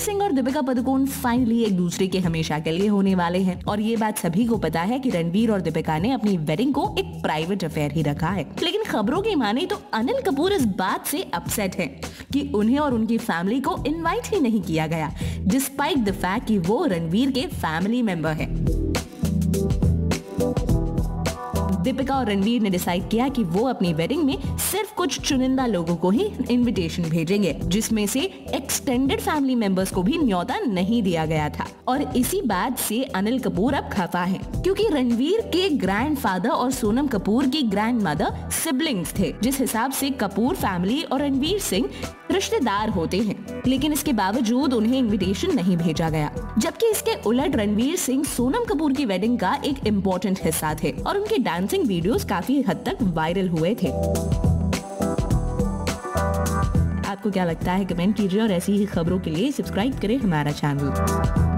सिंह और दीपिका पदुकोण फाइनली एक दूसरे के हमेशा के लिए होने वाले हैं और ये बात सभी को पता है कि रणवीर और दीपिका ने अपनी वेडिंग को एक प्राइवेट अफेयर ही रखा है लेकिन खबरों की माने तो अनिल कपूर इस बात से अपसेट है कि उन्हें और उनकी फैमिली को इनवाइट ही नहीं किया गया डिस्पाइट द फैक्ट कि वो रणवीर के फैमिली मेंबर हैं। दीपिका और रणवीर ने डिसाइड किया कि वो अपनी वेडिंग में सिर्फ़ कुछ चुनिंदा लोगों को ही इनविटेशन भेजेंगे, जिसमें से एक्सटेंडेड फैमिली मेंबर्स को भी न्योता नहीं दिया गया था। और इसी बात से अनिल कपूर अब खफा है, क्योंकि रणवीर के ग्रैंडफादर और सोनम कपूर की ग्रैंड मदर सिबलिंग्स थे, जिस हिसाब से कपूर फैमिली और रणवीर सिंह रिश्तेदार होते हैं। लेकिन इसके बावजूद उन्हें इन्विटेशन नहीं भेजा गया। जबकि इसके उलट रणवीर सिंह सोनम कपूर की वेडिंग का एक इम्पोर्टेंट हिस्सा थे और उनके डांसिंग वीडियो काफ़ी हद तक वायरल हुए थे। आपको क्या लगता है? कमेंट कीजिए और ऐसी ही खबरों के लिए सब्सक्राइब करें हमारा चैनल